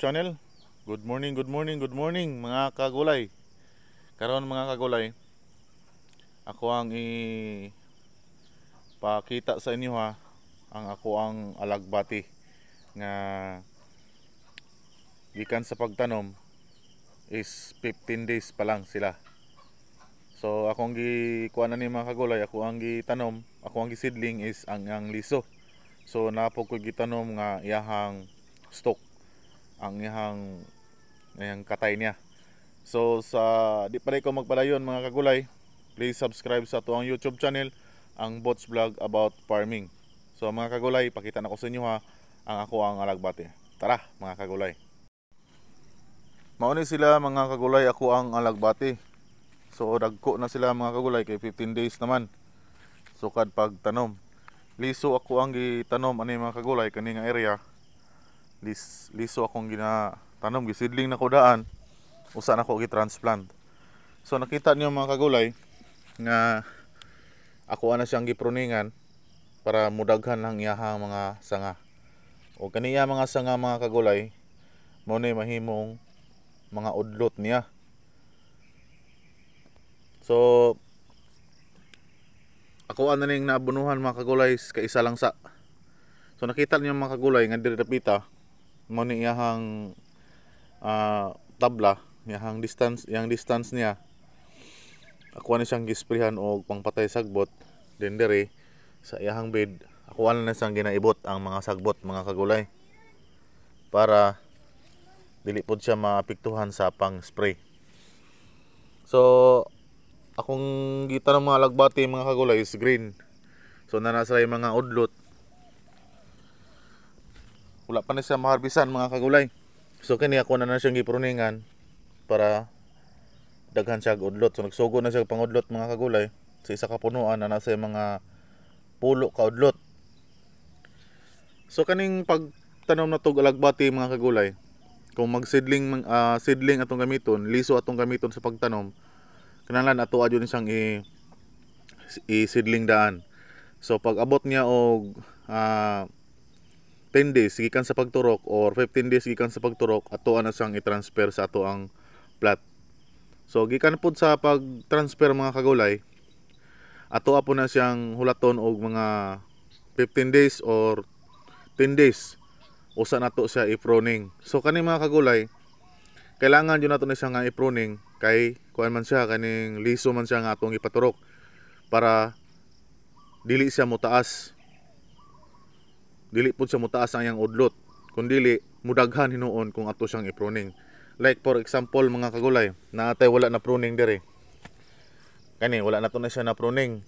Channel. Good morning, good morning, good morning mga kagulay. Karon mga kagulay, ako ang i pakita sa inyo ha ang ako ang alagbati nga gikan sa pagtanom is 15 days pa lang sila. So akong gi kuan ni mga kagulay, ako ang gitanom, ako ang gisidling is ang ang liso. So napog ko gitanom nga iyahang stock ang iyahang iyang katay niya. So sa di pa ko magpadayon mga kagulay, please subscribe sa ato ang YouTube channel ang Bots Vlog about farming. So mga kagulay, pakita na ko sa inyo ha ang ako ang alagbati. Tara mga kagulay. Mauni sila mga kagulay, ako ang alagbati. So dagko na sila mga kagulay kay 15 days naman. Sukad pagtanom liso ako ang gitanom ani mga kagulay kani nga area Lis, liso akong ginatanom gisidling na ko daan. Usa na ko gi-transplant. So nakita niyo mga kagulay nga ako ana siyang gipruningan para mudaghan lang iyahang mga sanga. O kaniya mga sanga mga kagulay mo ni mahimong mga udlot niya. So ako ano ning nabunuhan mga kagulay ka isa lang sa. So nakita niyo mga kagulay nga diri dapita mo ni iyahang uh, tabla iyahang distance iyang distance niya. Ako na siyang gisprihan og pangpatay sagbot. Then diri sa iyahang bed ako na siyang ginaibot ang mga sagbot mga kagulay. Para dili pod siya maapektuhan sa pang spray so akong gita ng mga lagbati mga kagulay is green. So nanasa yung mga udlot wala pa na siya maharbisan mga kagulay. So kini ako na na siyang gipruningan para daghan siya udlot so nagsugo na siya pangudlot mga kagulay. Sa isa ka punuan na nasa mga pulo ka udlot. So kaning pagtanom na tog alagbati mga kagulay kung mag seedling uh, seedling atong gamiton liso atong gamiton sa pagtanom kinahanglan ato adyo siyang i, i seedling daan. So pag abot niya og uh, 10 days gikan sa pagturok or 15 days gikan sa pagturok ato na siyang i-transfer sa ato ang plat. So gikan pud sa pag-transfer mga kagulay ato apo na siyang hulaton og mga 15 days or 10 days usa nato siya i-pruning. So kani mga kagulay kailangan yun nato na siya nga i-pruning kay kuan man siya kaning liso man siya nga atong ipaturok para dili siya mutaas dili pud siya mutaas ang iyang udlot kun dili mudaghan hinuon kung ato siyang i-pruning. Like for example mga kagulay naatay wala na pruning dire kani wala na to na siya na pruning.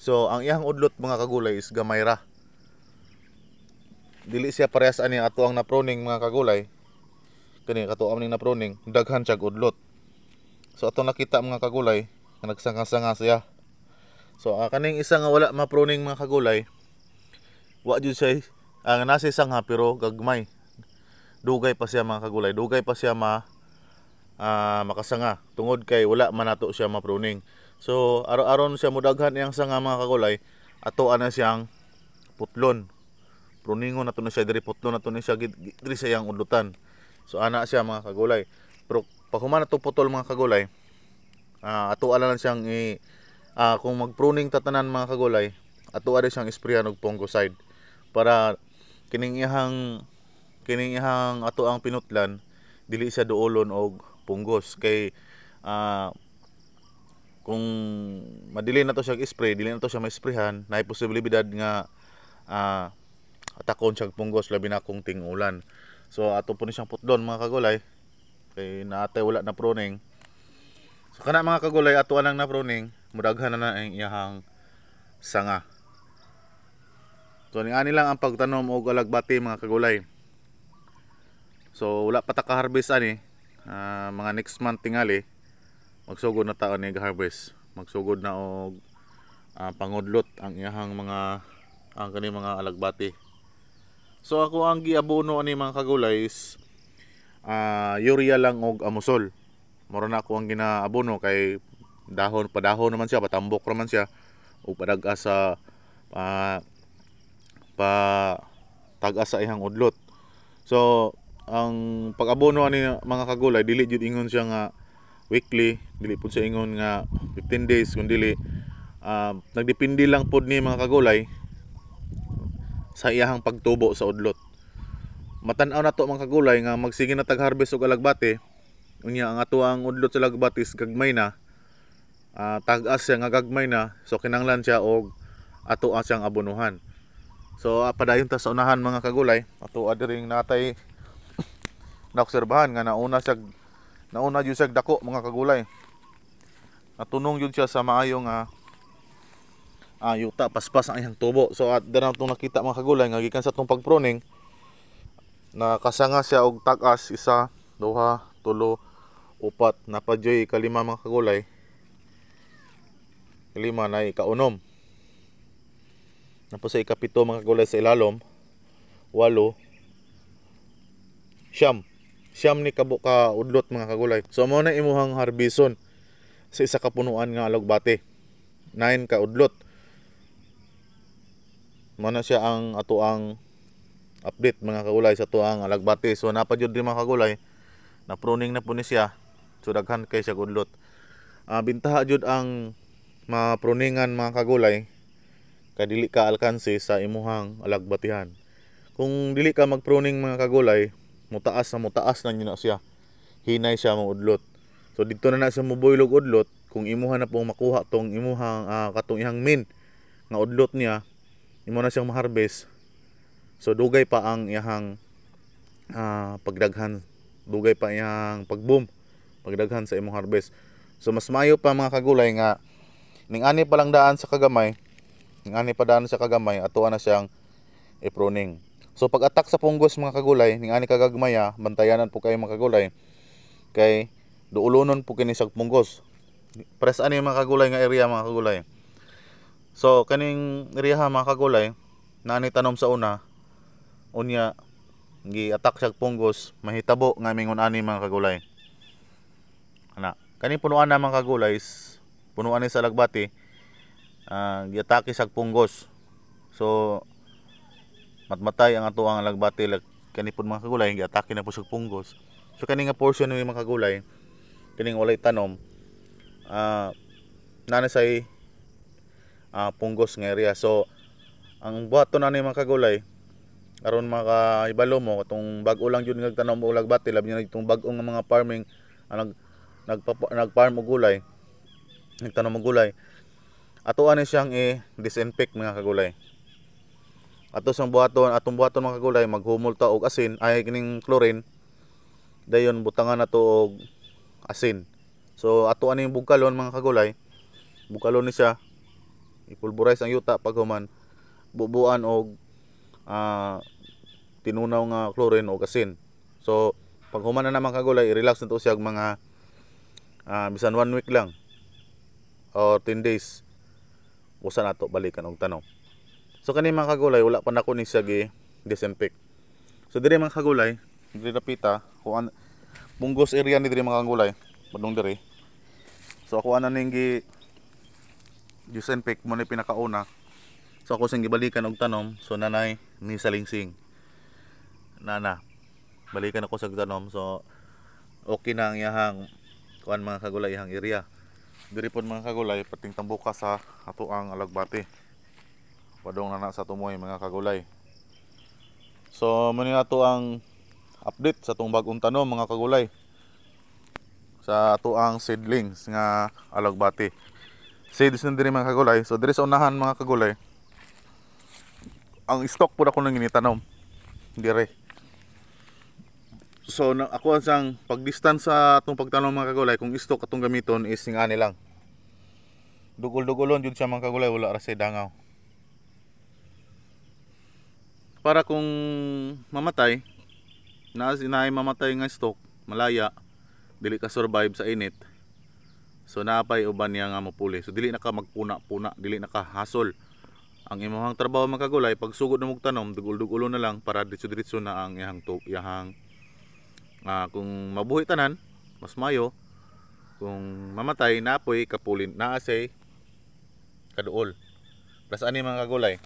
So ang iyang udlot mga kagulay is gamay ra. Dili siya parehas ani ato ang na pruning mga kagulay. Kani katuam ning na pruning daghan siya udlot. So atong nakita mga kagulay, nga nagsanga-sanga siya. So uh, kaning isa nga wala mapruning mga kagulay, wa jud siya ang uh, nasa sanga pero gagmay. Dugay pa siya mga kagulay, dugay pa siya ma uh, makasanga tungod kay wala man nato siya mapruning. So araw-aron siya mudaghan iyang sanga mga kagulay, ato ana siyang putlon. Pruningon nato na siya diri putlon nato ni siya diri sa iyang udlutan. So ana siya mga kagulay. Pero pag humana to putol mga kagulay uh, ato ala lang siyang i uh, kung magpruning tatanan mga kagulay ato ada siyang isprayan og fungicide para kining ihang kining ihang ato ang pinutlan dili siya duolon og punggos. Kay uh, kung madili na to siya spray dili na to siya ma-sprayhan na posibilidad nga uh, atakon siya punggos labi na kung ting-ulan. So ato po ni siyang putlon mga kagulay. Kay naatay wala na pruning. So kana mga kagulay ato lang na pruning mudaghan na na ang iyahang sanga so ni ani lang ang pagtanom og alagbati mga kagulay. So wala pa ta ka harvest ani. Uh, mga next month tingali magsugod na taon ni harvest magsugod na og uh, pangudlot ang iyahang mga ang kani mga alagbati so ako ang giabono ani mga kagulay is uh, urea lang og amusol. Moro na ako ang ginaabono kay dahon padahon naman siya patambok naman siya ug padag sa uh, pa tag sa ihang udlot So ang pag-abono ani mga kagulay dili jud ingon siya nga weekly, dili pud siya ingon nga 15 days kun dili ah, nagdepende lang pod ni mga kagulay sa iyahang pagtubo sa udlot. Matan-aw na to mga kagulay nga magsige na tag-harvest og alagbati. Unya ang ato ang udlot sa alagbatis gagmay na. Ah, tag-as siya nga gagmay na. So kinanglan siya og ato ang siyang abonuhan. So uh, padayon ta sa unahan mga kagulay. Ato adiring natay naobserbahan nga nauna siya nauna jud siya dako mga kagulay. Natunong jud siya sa maayo nga ah, yuta paspas ang iyang tubo. So at danang tong nakita mga kagulay nga gikan sa tong pagpruning nakasanga siya og tag-as isa, duha, tulo, upat, napadyoy kalima mga kagulay. Kalima na ikaunom. Tapos sa ikapito mga kagulay sa ilalom, walo, siyam. Siyam ni kabo ka udlot mga kagulay. So mo na imuhang harbison sa isa ka punuan nga alagbate. Nine ka udlot. Mo na siya ang ato ang update mga kagulay sa tuang alagbate. So napadyod din mga kagulay na pruning na po ni siya. So kay siya udlot. Ah bintaha jud ang mga pruningan mga kagulay kay dili ka alkanse sa imuhang alagbatihan. Kung dili ka magpruning mga kagulay, mutaas na mutaas na yun na siya. Hinay siya mo udlot. So dito na na siya mubuylog udlot kung imuha na pong makuha tong imuhang ah, katong ihang min nga udlot niya, imo na siyang maharvest. So dugay pa ang iyang ah, pagdaghan, dugay pa iyang pagboom, pagdaghan sa imong harvest. So mas mayo pa mga kagulay nga ning ani pa lang daan sa kagamay, ning ani pa daan sa kagamay ato na siyang i-pruning. So pag attack sa punggos mga kagulay, ning ani kagagmaya, bantayanan po kayo mga kagulay kay duulonon po kini sa punggos. Press ani mga kagulay nga area mga kagulay. So kaning area mga kagulay, nani tanom sa una, unya gi-attack siya punggos, mahitabo nga mingon ani mga kagulay. Ana, kani punuan na mga kagulay, punuan ni sa lagbati, ah gi-atake siya punggos. So matmatay ang ato ang lagbati lag kani pud mga kagulay gi-atake na po sa punggos. So kani nga portion ni mga kagulay, kining walay tanom, ah nana say ah, punggos nga area. So ang buhaton na ni mga kagulay aron makaibalo mo katong bag-o lang jud nga tanom og lagbati labi na itong bag-o nga mga farming ang nag nagpapa, nag-farm og gulay nagtanom og gulay ato ani siyang i-disinfect mga kagulay. Ato sang buhaton atong buhaton mga kagulay maghumol ta og asin ay kining chlorine. Dayon butangan nato og asin. So ato ani bugkalon mga kagulay. Bugkalon ni siya. Ipulburize ang yuta pag human. Bubuan og ah, tinunaw nga chlorine o asin. So pag human na naman kagulay, i-relax na to siya mga ah, bisan one week lang or 10 days usa na to balikan og tanom. So kani mga kagulay wala pa nako ni siya gi disinfect. So dire mga kagulay, dire napita kuan bunggos area ni dire mga kagulay, padung dire. So ako ana ning gi disinfect mo ni pinakauna So ako sing gibalikan og tanom, so nanay ni salingsing. Nana. Balikan ako sa tanom, so okay na ang iyahang kuan mga kagulay iyang area. Diri pod mga kagulay pating tambuka sa ato ang alagbati. Padong na na sa tumoy mga kagulay. So muni na to ang update sa tong bagong tanom mga kagulay. Sa ato ang seedlings nga alagbati. Seeds na diri mga kagulay. So diri sa unahan mga kagulay, ang stock po ako nang initanom dire so na, ako ang pag distance sa atong pagtanom mga kagulay kung stock atong gamiton is ng ani lang. Dugol-dugolon jud siya mga kagulay wala ra say dangaw. Para kung mamatay na sinaay mamatay nga stock malaya dili ka survive sa init so napay uban niya nga mapuli. So dili na ka magpuna-puna dili na ka hasol ang imong trabaho makagulay pag sugod na tanom dugol-dugulo na lang para diretso-diretso na ang iyang to iyang ah, kung mabuhi tanan mas mayo kung mamatay napoy kapulin naasay kaduol plus ani mga kagulay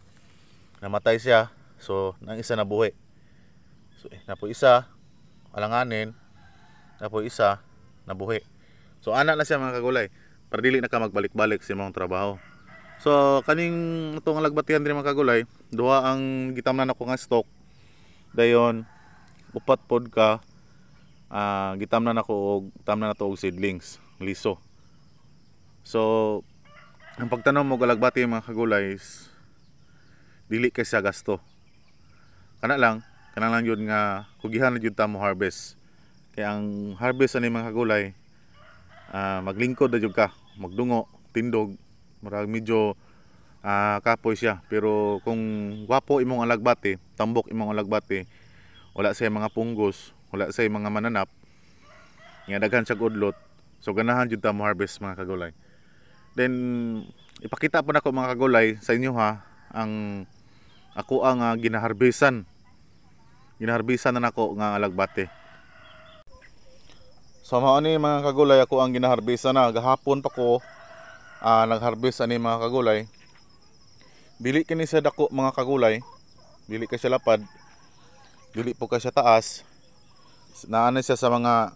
namatay siya so nang isa na buhi So eh, napo isa alanganin napo isa nabuhi. So ana na siya mga kagulay para dili na ka magbalik-balik sa imong trabaho. So kaning itong alagbatihan din mga kagulay, duha ang gitamnan ako nga stock. Dayon upat pod ka ah gitamnan ako og tamnan nato og seedlings, liso. So ang pagtanom mo alagbati mga kagulay is dili kay sa gasto. Kana lang, kana lang yun nga kugihan na jud ta mo harvest. Kaya ang harvest ani mga kagulay ah maglingkod na jud ka, magdungo, tindog, murag medyo ah kapoy siya. Pero kung gwapo imong alagbati, tambok imong alagbati, wala say mga punggos, wala say mga mananap, nga daghan siya udlot. So ganahan jud ta mo harvest mga kagulay. Then ipakita po nako mga kagulay sa inyo ha ang ako ang uh, ginaharbisan. Ginaharbisan na nako nga alagbati. So mao ni mga kagulay ako ang ginaharbisan na gahapon pa ko uh, nagharbis ani mga kagulay. Dili kini sa dako mga kagulay. Dili ka siya lapad. Dili po ka siya taas. Naana siya sa mga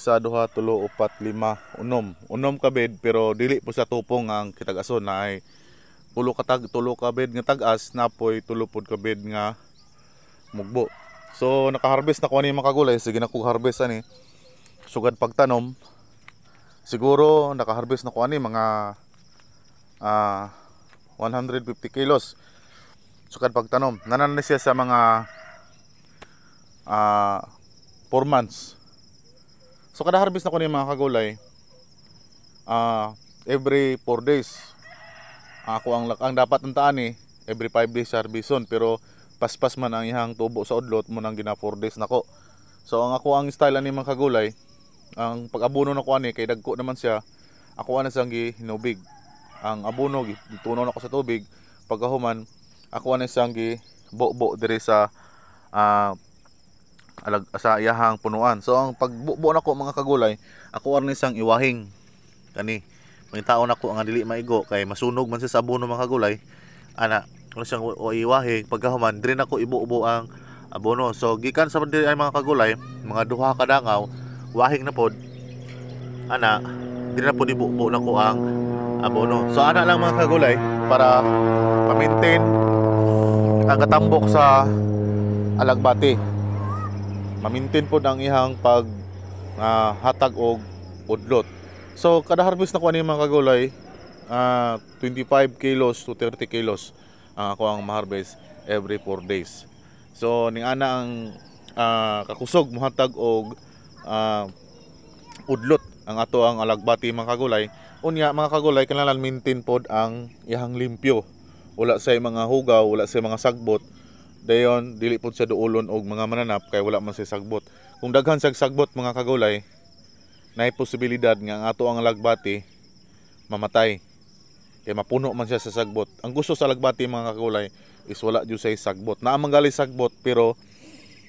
sa duha tulo upat lima unom. Unom ka bed pero dili po sa tupong ang kitag-ason. Na ay pulo ka tag tulo ka bed nga tag-as napoy tulo pod ka bed nga mugbo. So naka-harvest na ko ani makagulay sige na ko harvest ani. Sugad pagtanom. Siguro naka-harvest na ko ani mga ah 150 kilos. Sugad pagtanom. Nanan na siya sa mga ah 4 months So kada harvest na ko ni mga kagulay uh, every 4 days. Ako ang ang dapat ang taani every 5 days harveston pero paspas man ang ihang tubo sa udlot mo nang gina 4 days nako. So ang ako ang style ani mga kagulay ang pag-abono na ko ani kay dagko naman siya ako ana sang hinubig. Ang abono gituno na ko sa tubig pagkahuman ako ana sang gi bo diri sa uh, alag sa iyahang punuan. So ang pagbuo nako mga kagulay, ako arni sang iwahing kani. May tao nako nga dili maigo kay masunog man sa abono mga kagulay. Ana, kung siyang o iwahing pagkahuman diri nako ibuo ang abono. So gikan sa diri ay mga kagulay, mga duha ka dangaw, wahing na pod. Ana, diri na pod ibuo nako ang abono. So ana lang mga kagulay para ma-maintain ang katambok sa alagbati mamintin po ang ihang pag uh, hatag og udlot. So kada harvest na ko ani mga kagulay uh, 25 kilos to 30 kilos ang uh, ako ang ma-harvest every 4 days. So ning ana ang uh, kakusog mohatag og uh, udlot ang ato ang alagbati mga kagulay. Unya mga kagulay kinahanglan maintain pod ang ihang limpyo. Wala say mga hugaw, wala say mga sagbot dayon dili pud sa duolon og mga mananap kay wala man sa sagbot kung daghan sa sagbot mga kagulay nay posibilidad nga ang ato ang lagbati mamatay. Kay mapuno man siya sa sagbot ang gusto sa lagbati mga kagulay is wala jud say sagbot naa man sagbot pero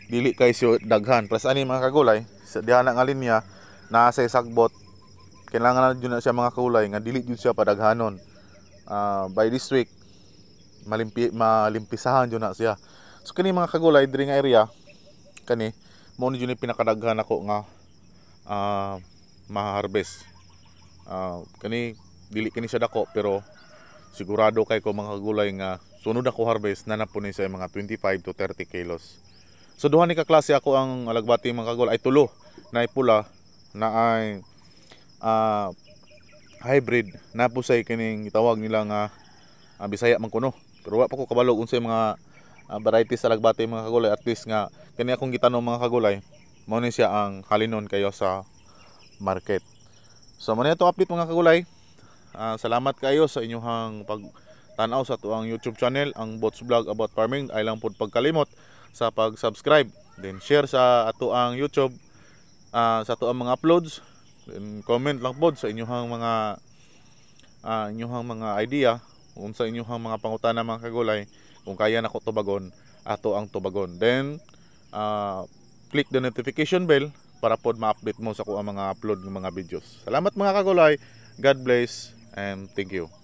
dili kay siya daghan. Plus ani mga kagulay sa diha nga linya naa say sagbot kailangan na jud na siya mga kagulay nga dili jud siya padaghanon. Uh, by this week malimpi malimpisahan jud na siya So kani mga kagulay diri nga area kani mo ni jud pinakadaghan ako nga uh, ma-harvest. Uh, kani dili kani siya dako pero sigurado kay ko mga kagulay nga sunod ako harvest na napuni sa mga 25 to 30 kilos. So duha ni ka klase ako ang alagbati mga kagulay ay tulo na pula na ay uh, hybrid na po say kining tawag nila nga uh, Bisaya man kuno. Pero wa pa ko kabalog unsay mga uh, variety sa lagbati mga kagulay. At least nga kani akong gitanong mga kagulay mo ni siya ang halinon kayo sa market. So mo itong update mga kagulay. Uh, salamat kayo sa inyong pag tanaw sa tuang YouTube channel ang Bots Vlog about farming. Ay lang pud pagkalimot sa pag-subscribe then share sa ato ang YouTube uh, sa tuang mga uploads then comment lang pod sa inyong mga uh, inyong mga idea kung sa inyong mga pangutana mga kagulay kung kaya nako tubagon ato ang tubagon. Then uh, click the notification bell para pod ma-update mo sa kuha mga upload ng mga videos. Salamat mga kagulay. God bless and thank you